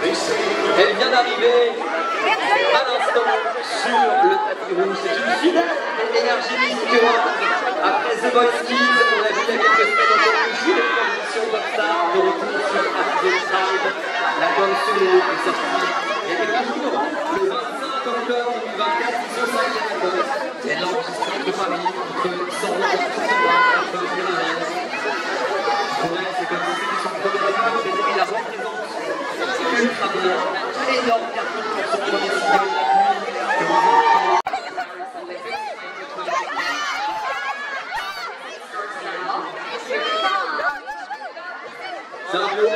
Elle vient d'arriver à l'instant sur le tapis rouge. C'est une fidèle énergie après The Voice Kids, on a vu il y a quelques semaines encore est en mission comme ça, de retour sur Prime. L'album solo est quelques jours, le 25 octobre 2024, son cinquième album. Elle l'enregistre de Paris entre 100 J'ai un peu